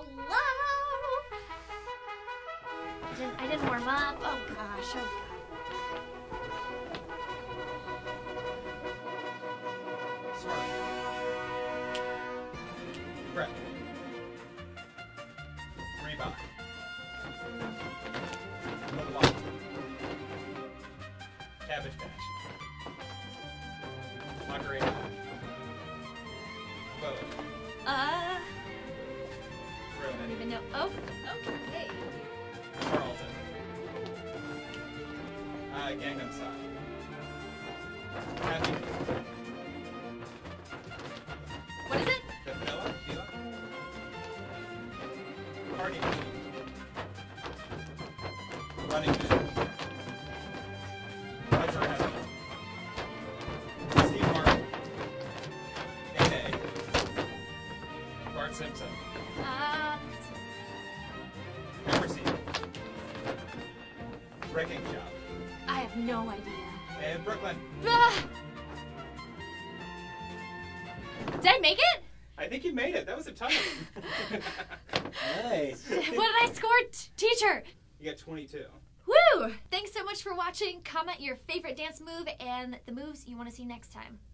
Hello. I didn't, I didn't warm up. Oh gosh. Oh god. Smart. Brett. Reebok. Milwaukee. Cabbage Patch. Macarena. Vogue. Uh, I Really. Don't even know. Oh, okay. Charlton. Uh, Gangnam Style. Happy What is it? The Fila? Cardi Running Man. Ledger Heaven. Steve Martin. Day Day. Bart Simpson. Uh, Wrecking Shop. I have no idea. And Brooklyn. Ah! Did I make it? I think you made it. That was a ton of them. Nice. What did I score, t- teacher? you got 22. Woo! Thanks so much for watching. Comment your favorite dance move and the moves you want to see next time. Bye.